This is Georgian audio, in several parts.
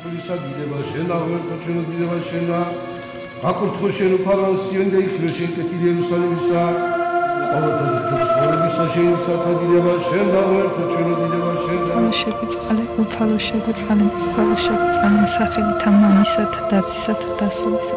სიფლისა დიდება შენა ვერტო ჩვენო დიდება შენა აკურთხო შენ უფალანსიონ და იქნო შენ კეთილი იერუსალიმისა. ყოველთა ცხოვრებისა შენ საფადიდება შენ და ვერტო ჩვენო დიდება შენა შეგვიწყალე უფალო შეგვიწყალე უფალო შეგვიწყალე სახელით ამამისა და დაცისა და დასულისა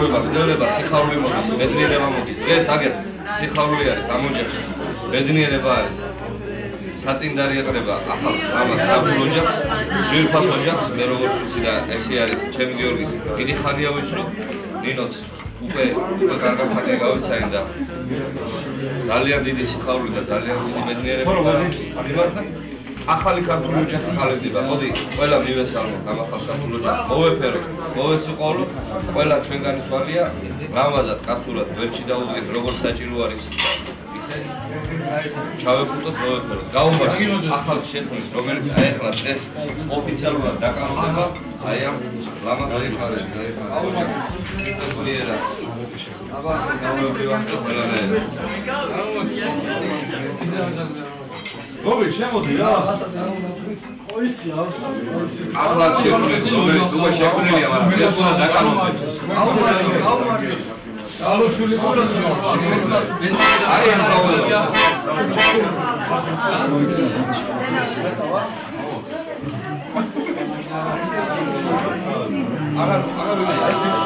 ცხოვრება, გრძელება, სიხარული მოდის, მეტრიერება მოდის. ეს აგერ. სიხარული არის ამოჯახში ბედნიერება არის საწინდარი ეყრება ახალ ამას აბულ ოჯახს ძირფას ოჯახს მე როგორც ვიცი და ესე არის ჩემი გიორგის დიდი ხანია ვიცრო ნინოც უკვე უკვე კარგად ხანია გავიცანი და ძალიან დიდი სიხარული და ძალიან დიდი ბედნიერება მიმართა ახალი ქართული ოჯახი ყალიბდება. მოდი, ყველა მივესალმოთ ამ ახალ ქართულ ოჯახს. მოვეფერო, მოვესუყოლო. ყველა ჩვენგანი სვალია, გამაზად კაცურად ვერჩი დაუდგეთ, როგორ საჭირო არის. ისე ჩავეფუტოთ მოვეფერო. გაუმართლოთ ახალ შექმნის, რომელიც ახლა ეს ოფიციალურად დაკავდება აი ამ ლამაზი ხარები. აუჯახი. ეს გულიერა. აბა, გამოვიდეთ ყველა გობი შემოდი რა ოიცი ახლა შეგვიძლია გობა შეგვიძლია მაგრამ ეს უნდა დაკარგოს აუმარი აუმარი ალოცული ყოლა აი ამ პრობლემა აღარ აღარ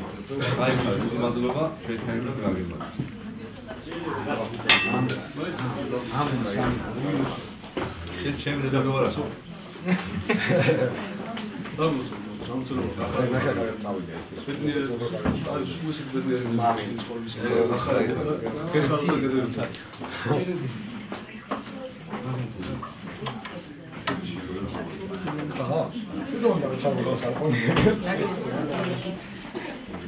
იცის რომ აი ხარ მადლობა შეთანხმება გაგიმარჯოს ამ ამ ჩემ დაგავარასო დამოსო Aha. Wygląda wyciągnął salon.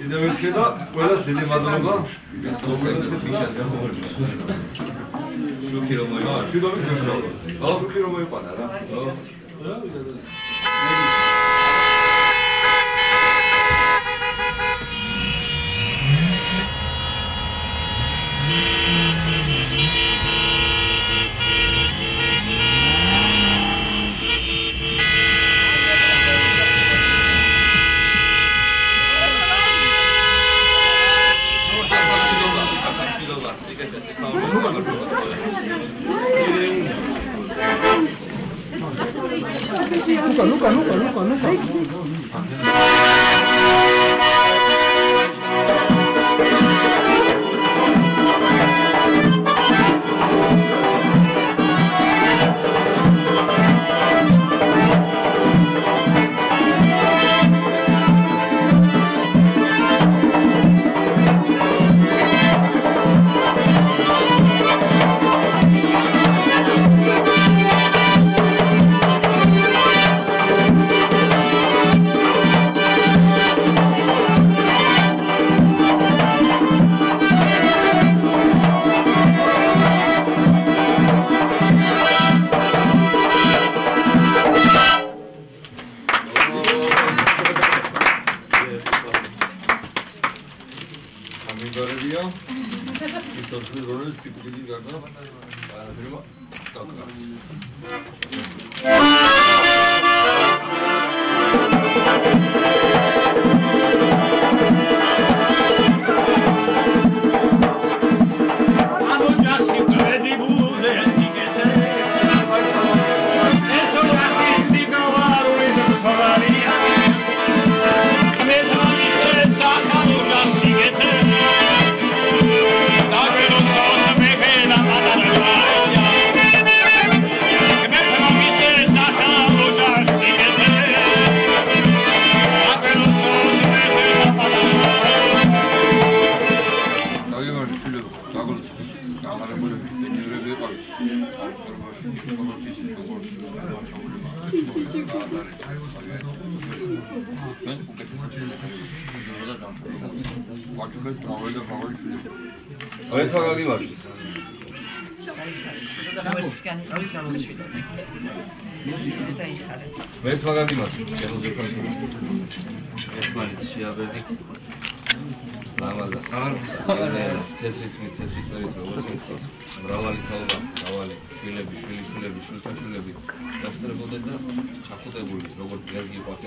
კიდევ ერთხელ და ყველას დიდი მადლობა. შუქი რომ მოიყვანა. შუქი რომ მოიყვანა. ხო, შუქი რომ მოიყვანა რა. ხო. Luca, 滚！滚！滚！滚！滚！滚！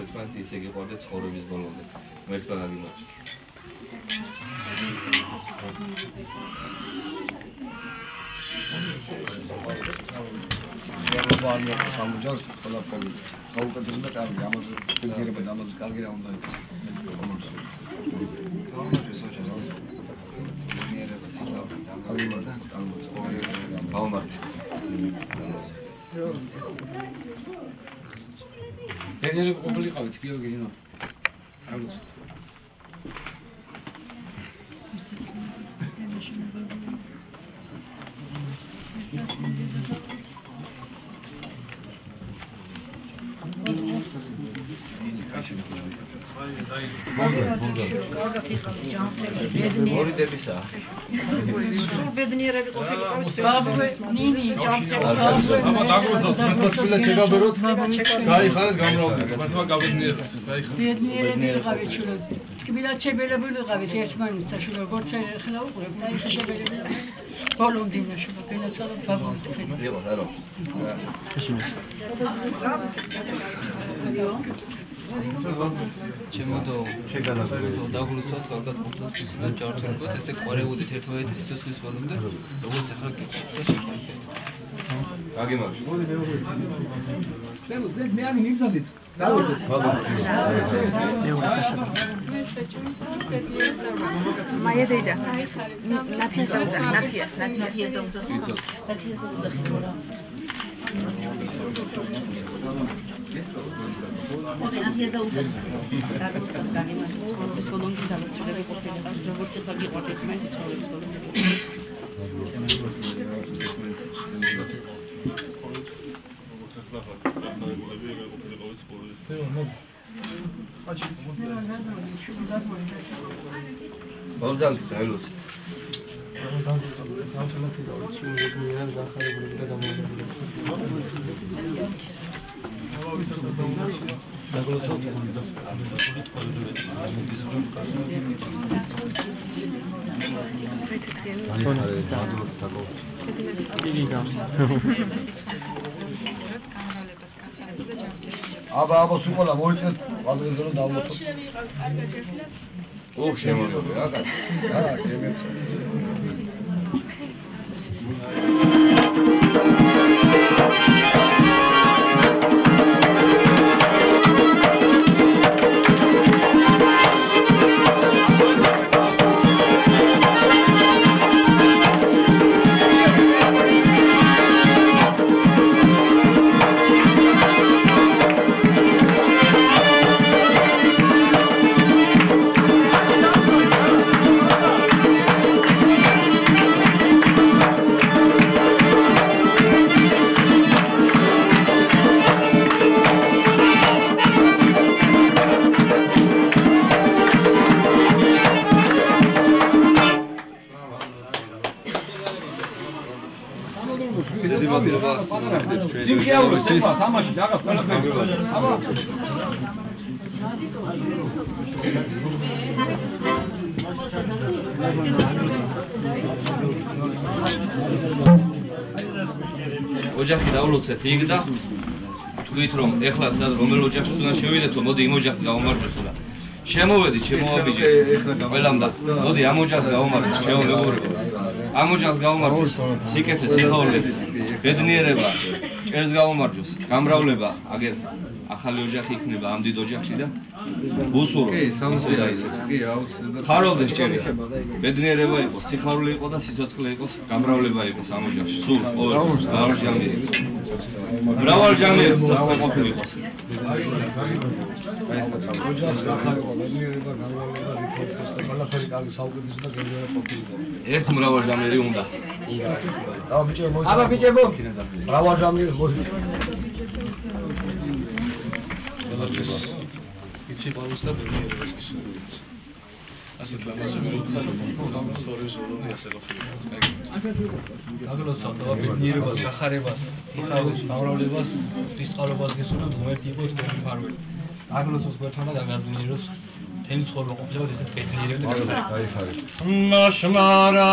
ერთმანეთი, ისე გიყვარდეთ ცხოვრების ბოლომდე. ერთმა გაგიმართ. ვარნო სამუჯარს ყველაფერი საუკეთესო და კარგი ამაზე ფიგირება და ამაზე კარგი რა უნდა იყოს ბაუმარ. გენერები ყოფილიყავით გიორგი ნო ორი დებისა. ბედნიერები ყოფილიყავით ბაბუე ნინი ჯამწევი ამა დაგვროცოთ მართლა შეგაბეროთ გაიხარეთ გამრავლებით მართლა გავედნიეროთ გაიხარეთ ბედნიერები ვიყავით შვილად. თბილა ჩებელებული ვიყავით ერთმანეთს შვილ როგორც ახლა უყურებ და ის შებელებული. ბოლომდინაში მოგენაცვალა ბაბუე. იყო რა რომ. ჩემოდო დაგლოცოთ კარგად ყოფილს ისე ჯართულობას ესე ყვარეოდით ერთმანეთის სიცოცხლის ბოლომდე როგორც ახლა გიყვართ და შეგვიძლია გაგიმარჯვე მაია დეიდა ნათიას დაუძახ ნათიას ნათიას დაუძახ ნათიას დაუძახ ნათიას დაუძახ რაღაცა გამიმართო ცხოვრების ბოლომდე დავაცილები ყოფილიყარ როგორც ახლა გიყვართ ერთმანეთი ცხოვრების ბოლომდე მომძალ დაილოს აბა აბა სულ მოიწეთ ყადრეზე რომ დავლოცოთ ო შემოგვიდე რა კაცი რა ძემეც სიმხიაური ცემა თამაში დაღა ყველაფერი აბა. ოჯახი დავლოცეთ იქ და თქვით რომ ეხლა სადაც რომელ ოჯახში უნდა შევიდეთო მოდი იმ ოჯახს გავამარჯვესო და შემოვედი შემოვაბიჯე ყველამ და მოდი ამ ოჯახს გავამარჯვეს ჩემო მეგობრებო ამ ოჯახს გავამარჯვეს სიკეთე სიხარულე ბედნიერება ჭერს გავამარჯვეს გამრავლება აგერ ახალი ოჯახი იქნება ამ დიდ ოჯახში და უსურო კი სამწუხაროდ კი აუცილებლად ხარობდეს ჭერი ბედნიერება იყოს სიხარული იყოს და სიცოცხლე იყოს გამრავლება იყოს ამ ოჯახში. სულ მრავალჯამი მრავალჯამი ყოფილი იყოს ოჯახს ახალი ბედნიერება განვალება რიფოსს და ყველაფერი კარგი საუკეთესო და გენერალ ყოფილიყო. ერთ მრავალჯამიერი უნდა. აბა ბიჭებო აბა ბიჭებო! მრავალჯამიერი მოდი იცი პაუზ და ბედნიერებას გისურვებთ ასეთ ლამაზი მერონა რომ სწორეს ორონი ასე ყოფილი დაგლოცოთ და ბედნიერებას, გახარებას, სიხარულს, გამრავლებას, დისწყალობას გესურვებთ ღმერთი იყოს თქვენი ფარველი. დაგლოცოთ გვერდთან და გაგაზნიეროს თემ ცხოვრება ყოფილა ესეთ ბედნიერება და გახარება. აი ხარი მაშმარა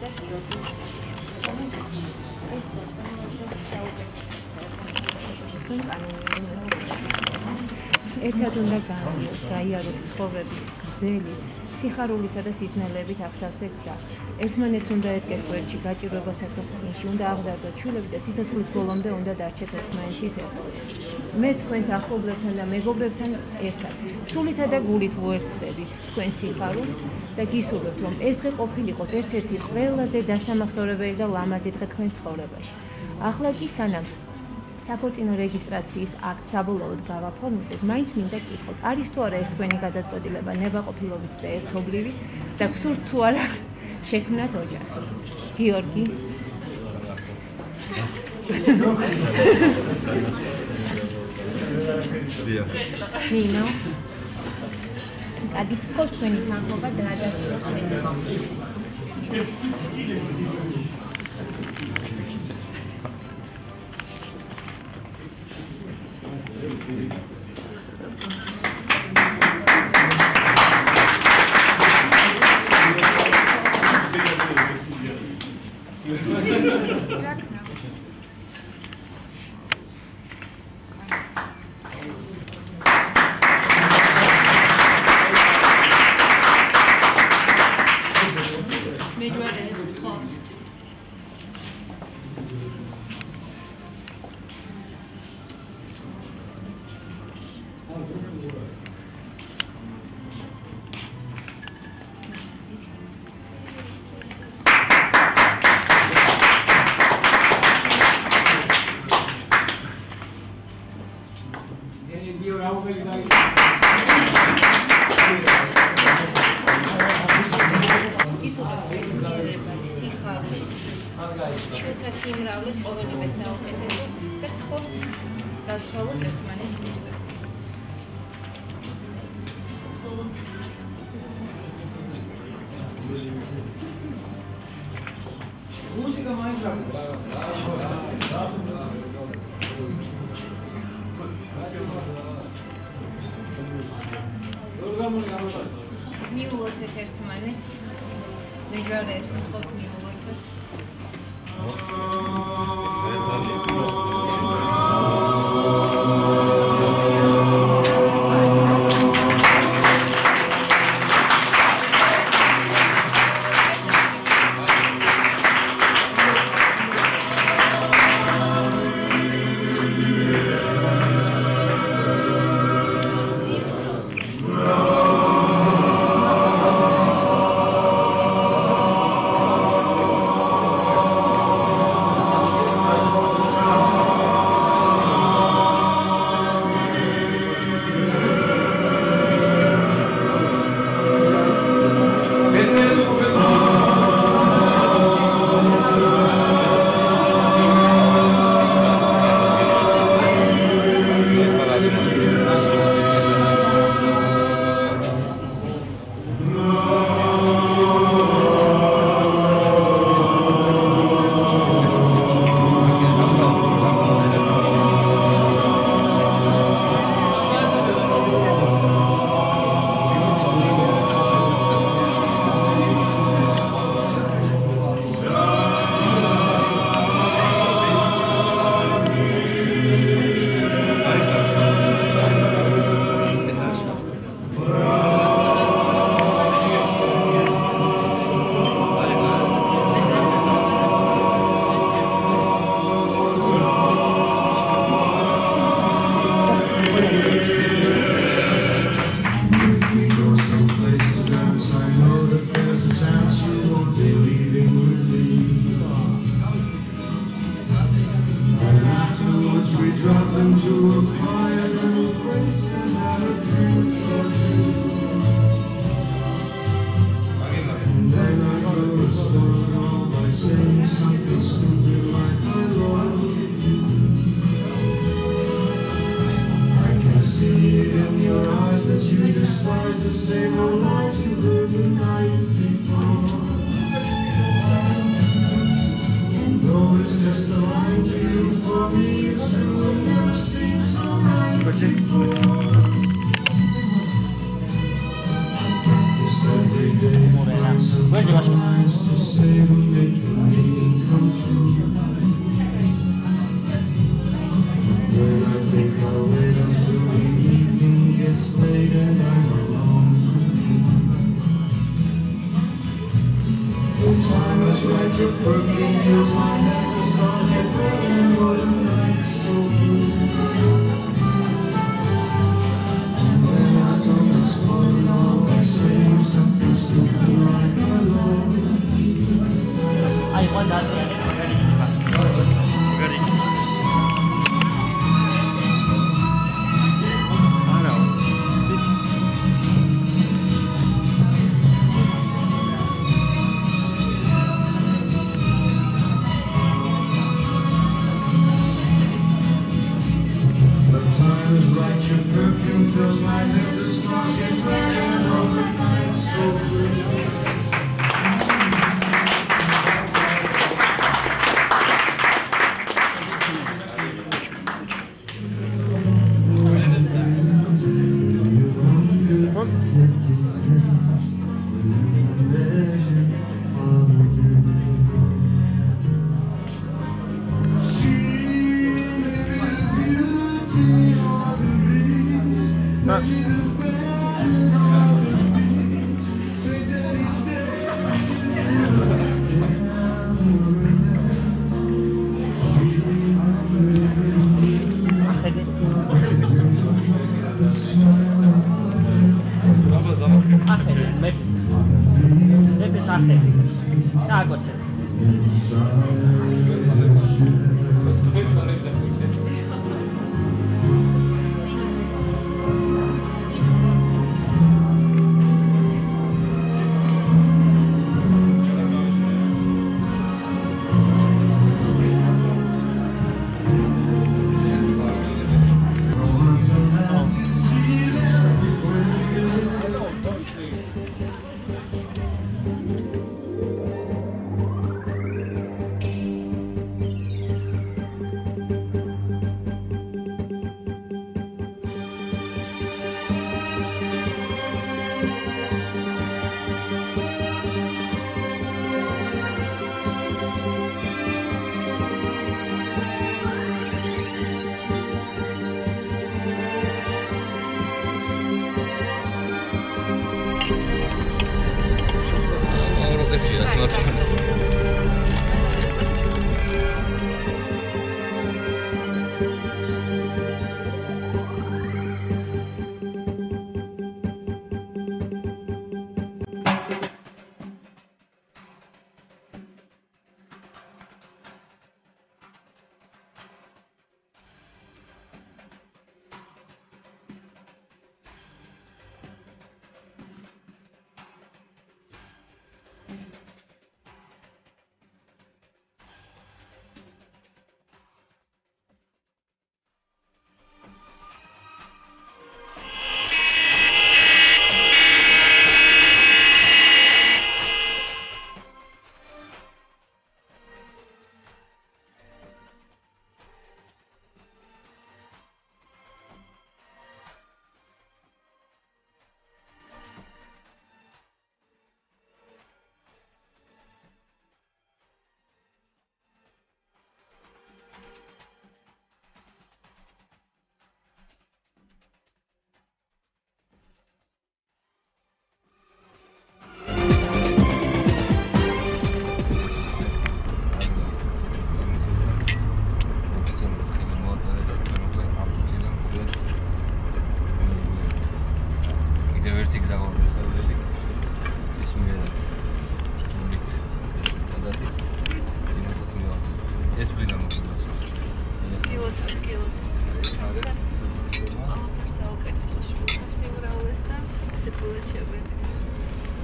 და გიორგი ერთად უნდა გაიაროთ, გაიაროთ ცხოვრების გრძელი სიხარულითა და სიზნელებით აღსავსე გზა. ერთმანეთს უნდა ედგეთ გვერდში გაჭირვება საქართველოში, უნდა აღზარდოთ ჩულები და სიცოცხლის ბოლომდე უნდა დარჩეთ ერთმანეთის ერთად. მე თქვენს ახლობლებთან და მეგობრებთან ერთად სულითა და გულით ვუერთდები თქვენ სიხარულს და გისურვებთ რომ ეს დღე ყოფილიყოს ერთ-ერთი ყველაზე დასამახსოვრებელი და ლამაზი დღე თქვენ ცხოვრებაში. ახლა კი სანამ საქორწინო რეგისტრაციის აქტ საბოლოოდ გავაფორმებთ, მაინც მინდა გითხოთ, არის თუ არა ეს თქვენი გადაწყვეტილება ნებაყოფილობის და ერთობლივი და გსურთ თუ არა შექმნათ ოჯახი? გიორგი ნინო I the when you can cover the larger space.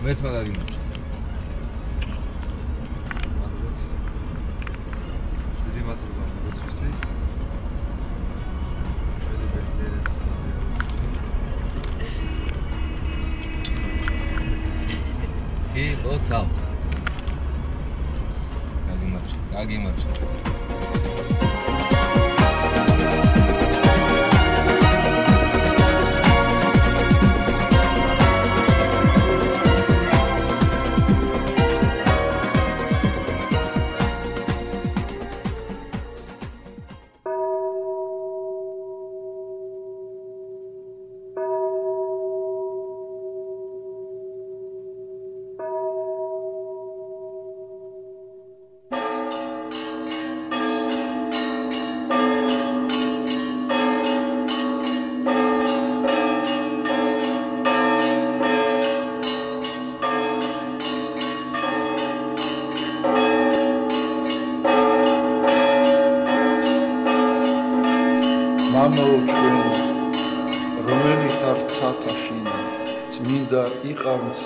Ves para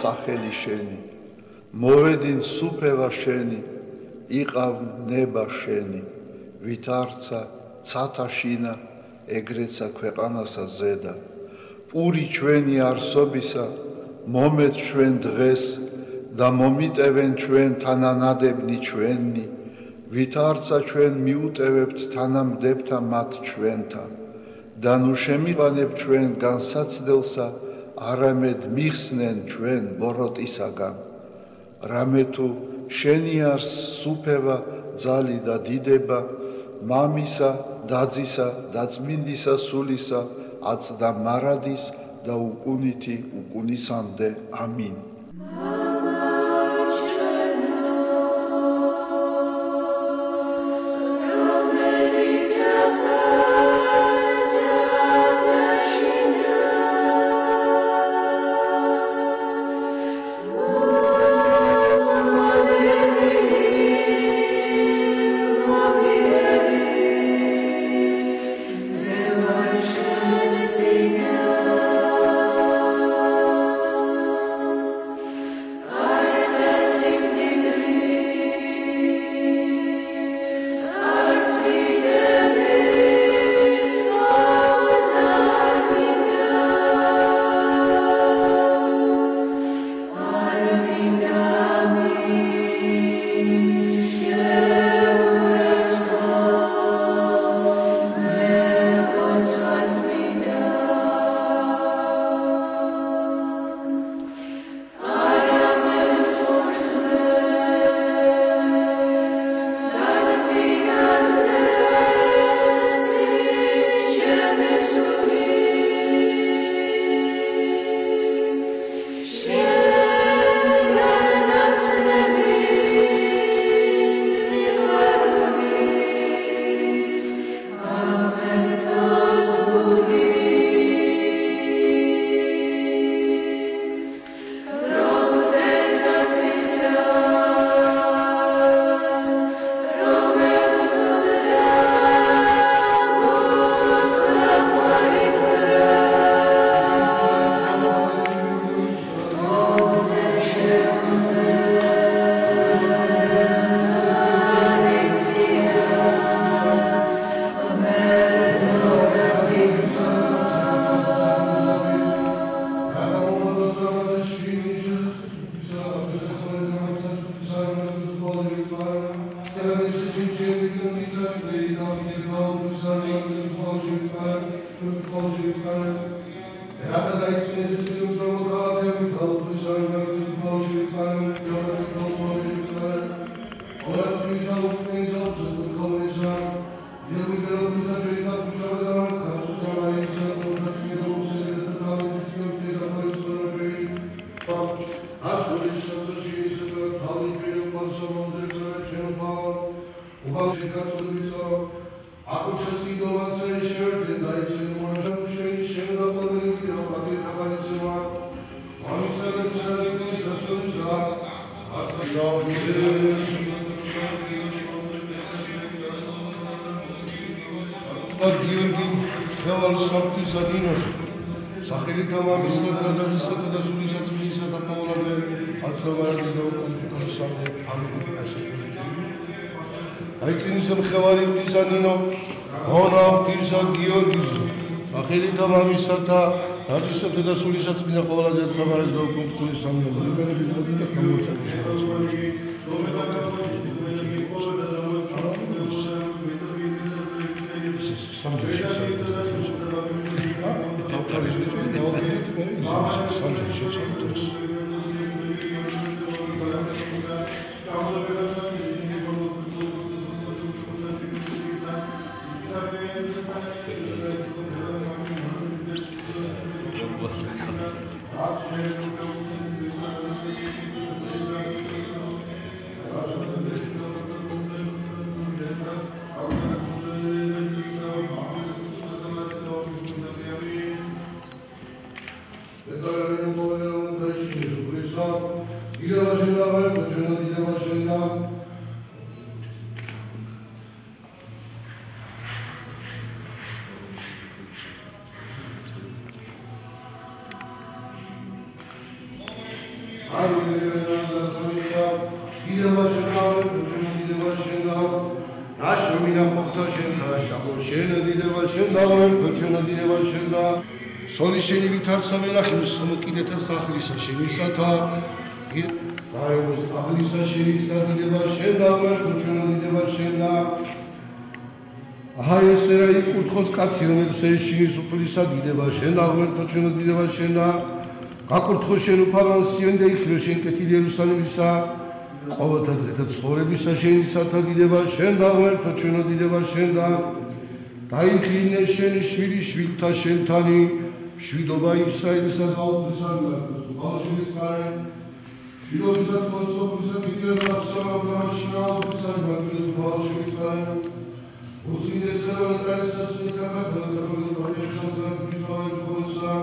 სახელი შენი. მოვედინ სუფევა შენი იყავ ნება შენი. ვითარცა ცათაშინა ეგრეცა ქვეყანასა ზედა. პური ჩვენი არსობისა მომეთ ჩვენ დღეს და მომიტევენ ჩვენ თანანადებნი ჩვენი ვითარცა ჩვენ მიუტევებთ თანამდებთა მათ ჩვენთან და ნუ შემიყანებ ჩვენ განსაცდელსა არამედ მიხსნენ ჩვენ ბოროტისაგან. რამე თუ შენი არს სუფევა ძალი და დიდება მამისა დაძისა და წმინდისა სულისა აცდა მარადის და უკუნითი უკუნისამდე. ამინ შენი ვითარცა მელახი მსმკიდეთა სახლისა შენისათა გაიოს აღლისა შენისა დიდება შენ და ვერტო შენ დიდება შენ და აი ესე რა იკუთხოს კაცი რომელსაც ეშინის უფლისა დიდება შენ და ვერტო შენ დიდება შენ და გაკურთხო შენ უფალან სიენ და იქრო შენ კეთილი იერუსალიმისა ყოველთა დღეთა ცხოვრებისა შენი სათადიდება შენ და ღმერთო ჩვენო დიდება შენ და დაიხინე შენი შვილი შვილთა შენთანი შვიდობა ისრაელისა ზაუდისა ბავშვი წყარე შვიდობისაც მოსოფისა სამაბრა შინაობისა მაგრის ბავშვი წყარე უსინესა როდესას ნიშნა გადაგებული პროექტს სამზადისო ბავშვისა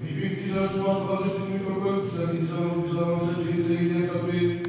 ვიჯიტიზას ვაფალეთ მიკროფონს სანიცო ბიზამოსა შეიძლება ისაბი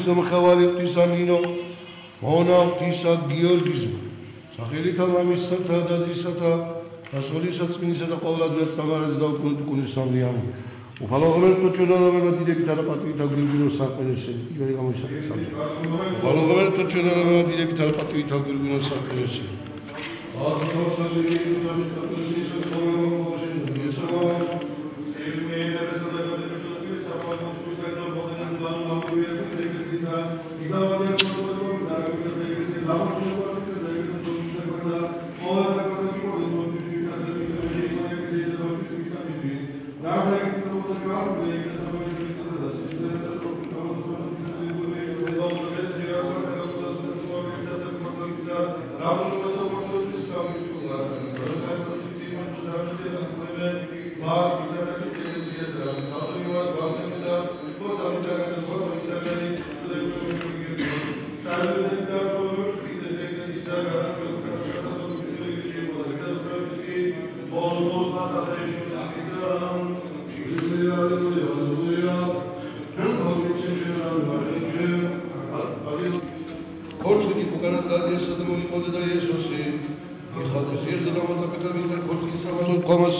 კამნების მომხევარი ღვთისამინო მონაფისა გიორგის სახელით ამამისათა და აზისათა და სულისაცმინისათა ყოველადღეაც სამარადის და უკულეთი კულისამი ამინ უფალოღმერთო ჩვენანამა დიდები თარაპატი და გვირგვინო საქმეში იგივე გამოსაკეთე საქმე უფალოღმერთო ჩვენანამა დიდები თარაპატი და გვირგვინო საქმეში აღთო საქმეში და საქმეში საქმეში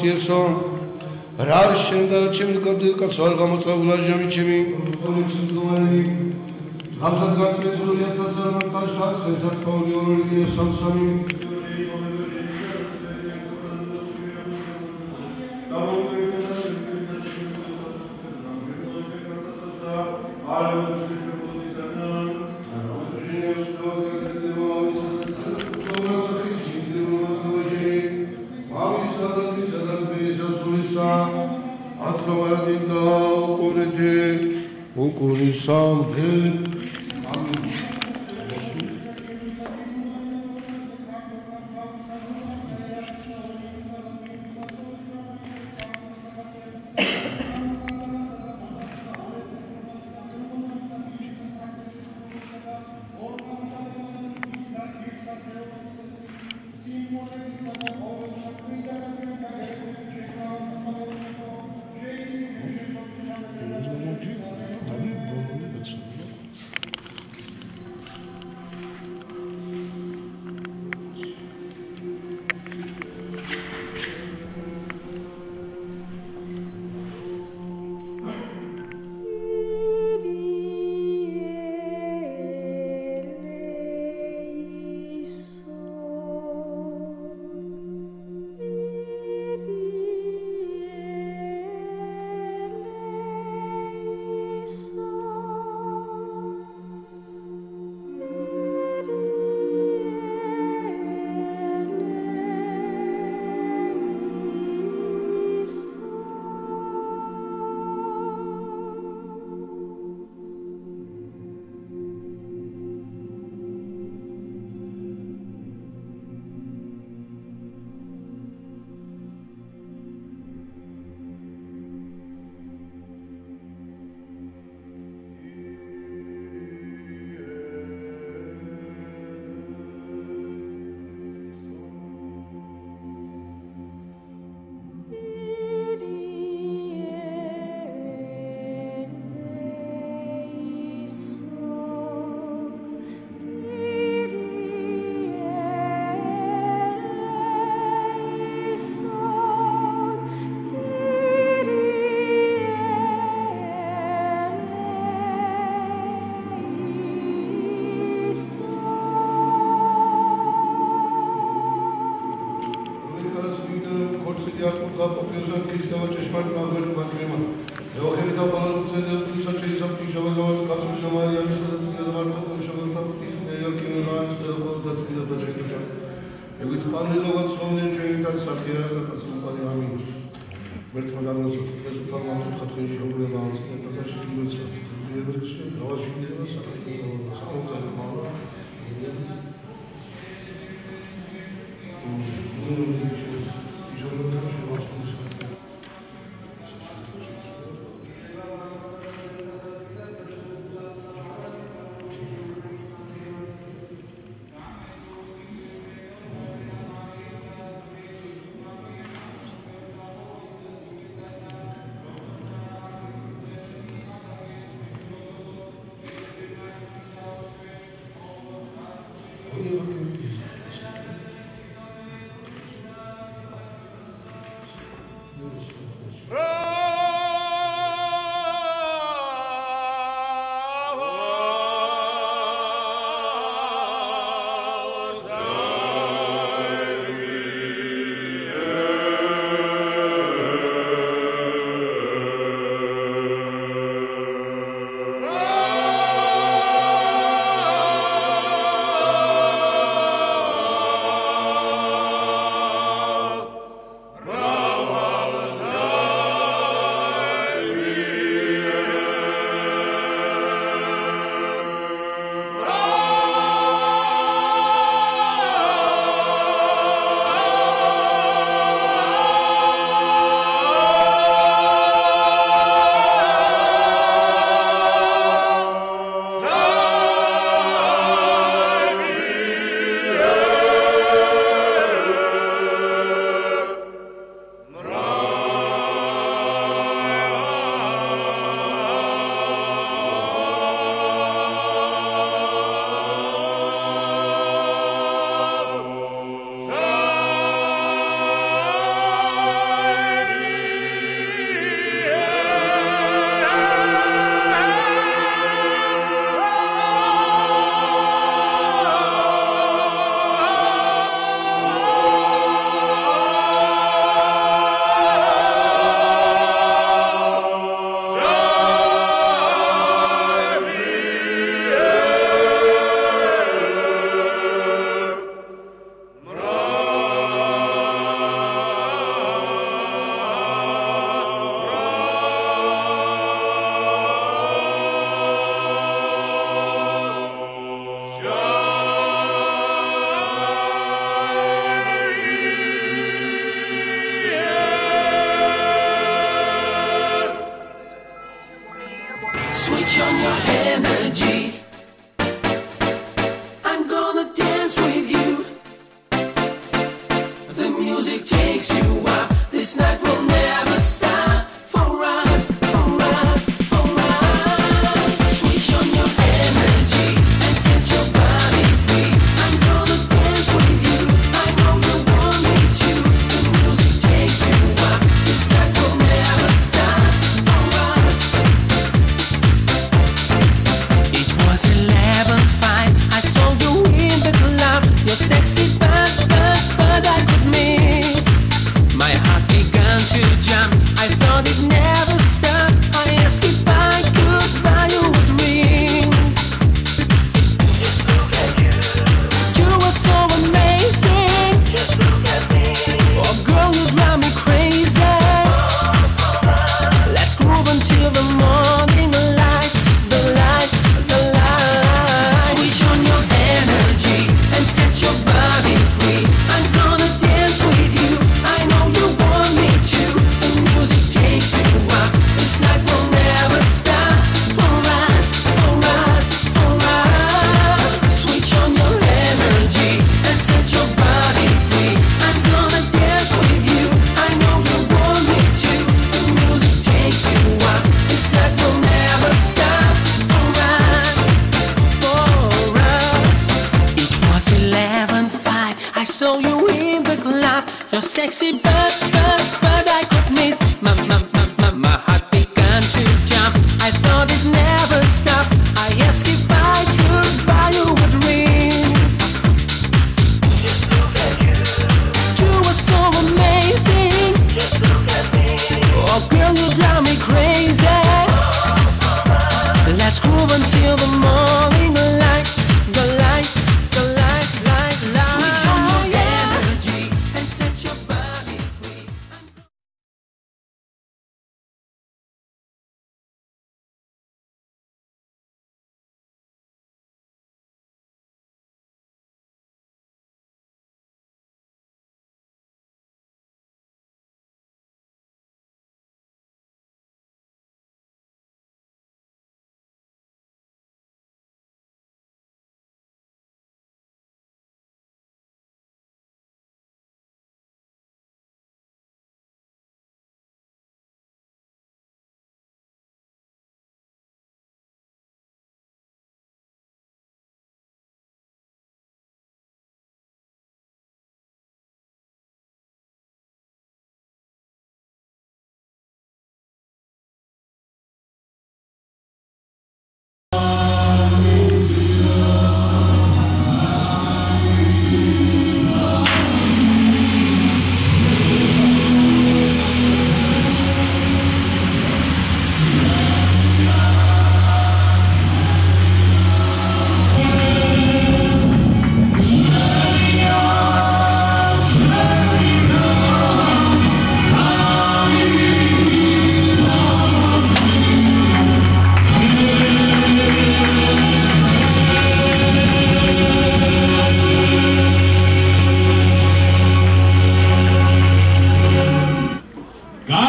საქმეში რა შენ და ჩემი კაც არ გამოწვეულა ჟამი ჩემი კონექსი დოვარი ასად გაწესული ათასარ მონტაჟ თას ხელსაც ყოველი ორი სამსამი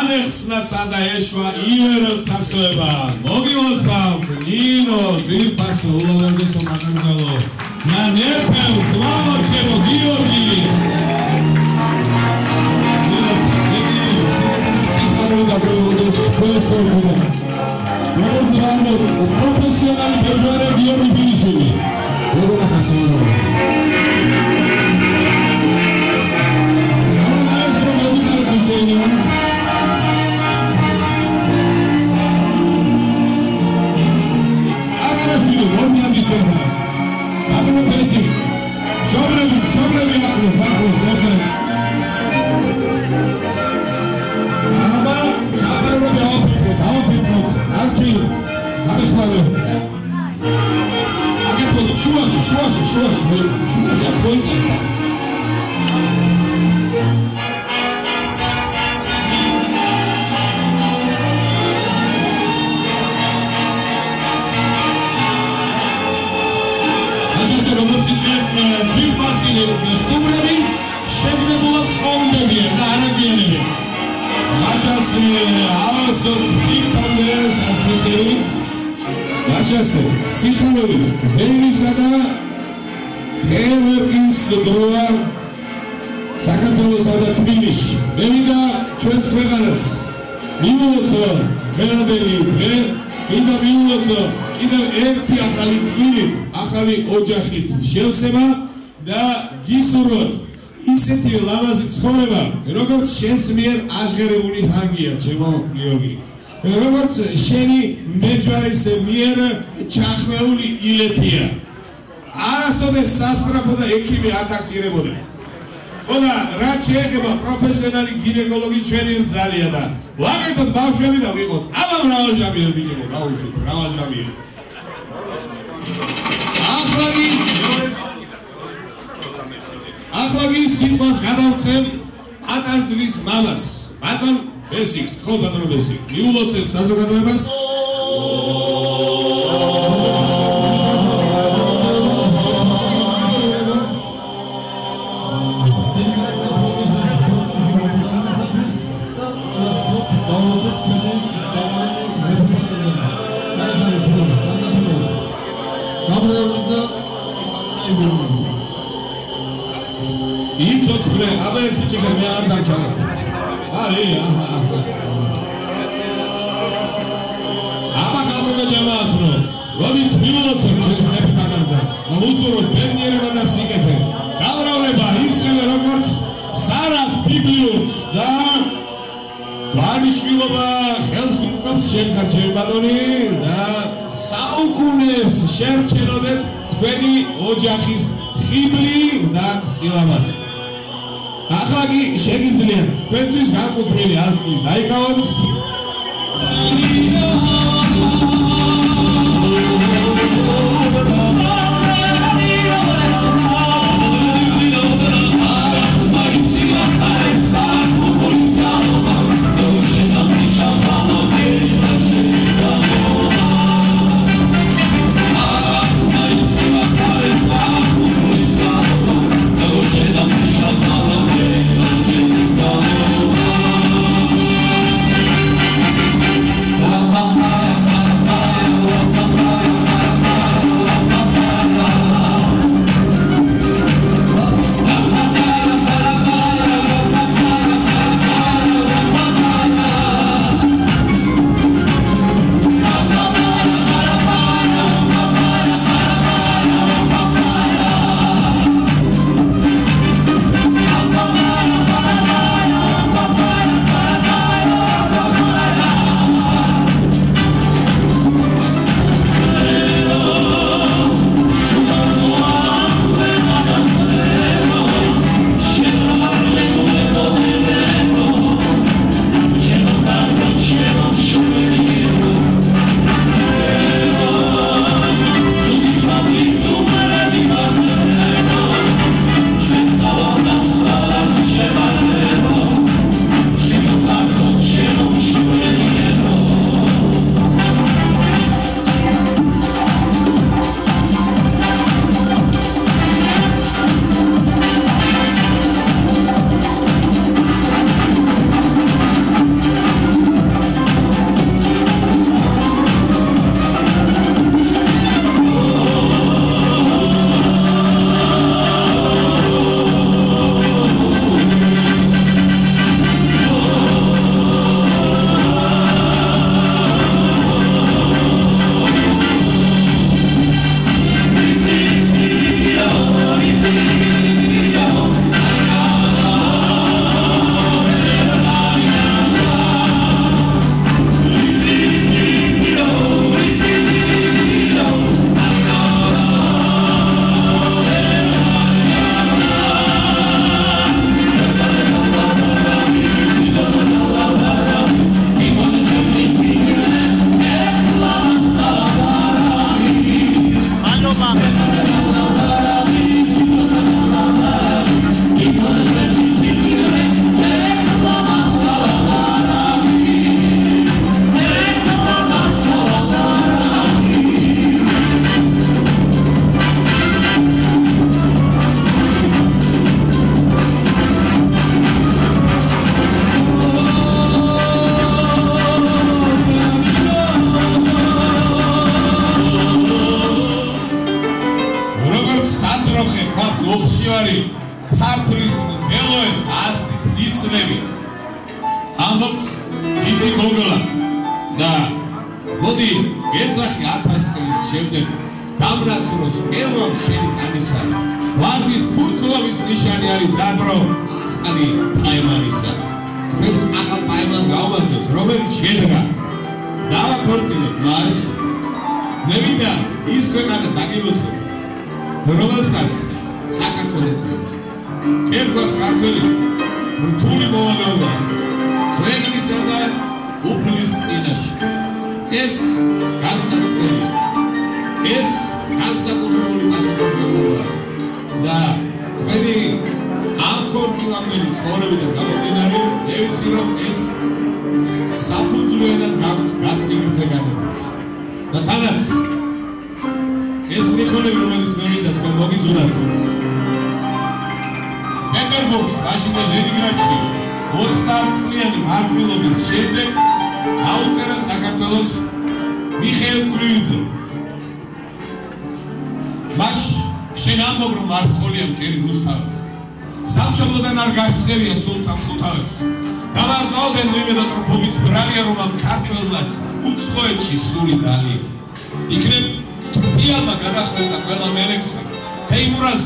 განეხსნა წადა ეშვა იეროთ ასოება მოგილოცავთ ნინო ძირფას ულამაზესო მაგალო და ნერფელ ზვალოჩებო გიორგი. პროფესიონალი. ბერძვარე გიორგი ბილიშვილი. როგორ ახალწლოვანი ამა მაესტრო მედიკალო დიზაინერი აგრესივი მომიანი ჩემმა აგრო პესი შობლები შობლები ახლოს ახლოს მოკლე აბა შაბარო დააფიქრე დააფიქრე არჩი გამეხმარე აგეთო შუაში შუაში შუაში შუაში აქ მოიწევდა ძირფასი სტუმრები შეგნებულად ყოლდებიან და არაგიანებიან მაშასე ავასოთ იქამდეს ასმისერი მაშასე სიხარულის ზეინისა და ფერვერკის დროა საქართველოსა და თბილისში. მე მინდა ჩვენს ქვეყანას. მიმოუწო ხელადელი დღე მინდა მიულოცო კიდევ ერთი ახალი წვლილით, ახალი ოჯახით. შევსება და გისურვოთ ისეთი ლამაზი ცხოვრება, როგორც შენს მიერ აღღერებული ჰანგია, ჩემო გიორგი. როგორც შენი მეჯვარის მიერ ჩახმეული ილეთია. არასოდეს სასწრაფო და ექიმი არ დაგჭირებოდა. ხოდა რა შეეხება პროფესიონალი გინეკოლოგი ჩვენი რძალია და ვაკეთოთ ბავშვები და ვიყოთ აბა მრავალჟამიერ ბიჭებო გაუშვით მრავალჟამიერ ახალი ახალი სიტყვას გადავწევ ატარძლის მამას ბატონ ბესიქს ხო ბატონ ბესიქ მიულოცეთ საზოგადოებას აბა ხალხო ჯამაათნო როდით მიულოცებ ჩვენს ნეპიკანარძას და უსურვოთ ბერნიერება და სიკეთე გამრავლება ისევე როგორც სარას ბიბლიურს და გვანიშვილობა ხელს მიყვებს შეხარჯები ბატონი და საუკუნეებს შერჩენოდეთ თქვენი ოჯახის ხიბლი და სილამაზი ახლა კი შეგიძლიათ. თქვენთვის განკუთვნილი ასპი დაიკავოთ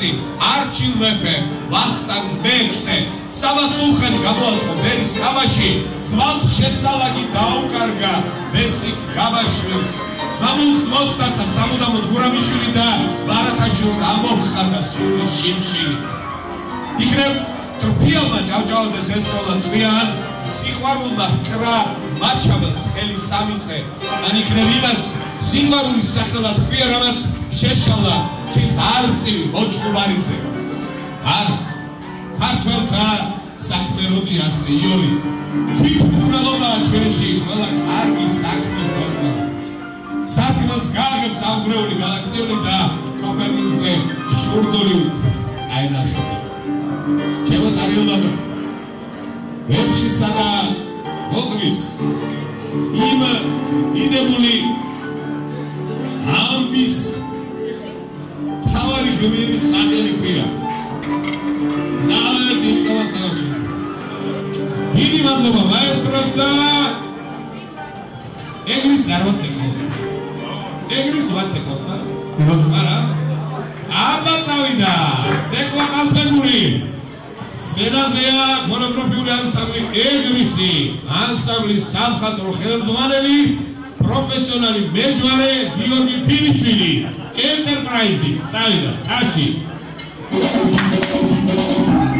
მეცი არჩილ მეფე ვახტანგ მეექვსე სამასულხანი გამოაწყო მერის თამაში ძვალ შესალაგი დაუკარგა მესიკ გაბაშვილს. მამულს მოსტაცა სამუდამოდ გურამიშვილი და ბარათაშვილს ამოხადა სული შიმშილი. იქნებ ტრფიალმა ჯავჯავაძეს ესროლა თვიან სიყვარულმა ჰკრა მაჩაბელს ხელი სამიწე. ან იქნებ იმას სიყვარულის სახელად თქვია რამაც შეშალა თის არწივი მოჭკულარიძე არ ქართველთა საქმე როდი ასე იონი თვითმკვლელობაა ჩვენში ყველა კარგი საქმეს დაწყება საქმეს გააგებს ამღრეული გალაქტიონი და კოპერნიკუსზე შურდოლივით აინარჩი ჩემო ტარიოდაბა ვერჩისა და მოგვის იმ დიდებული ამბის თავარი გმირის სახელი ქვია. ნალე დიდი გავაცანოში დიდი მადლობა მაესტროს და ეგრის გარვაცეკო ეგრის ვაცეკო არა? აბა წავიდა სეკვა ყასბეგური სენაზეა ქორეოგრაფიული ანსამბლი ეგრისი ანსამბლის სამხატვრო ხელმძღვანელი პროფესიონალი მეჯვარე გიორგი ფინიშვილი ენტერპრაიზის წავიდა ტაში Thank you.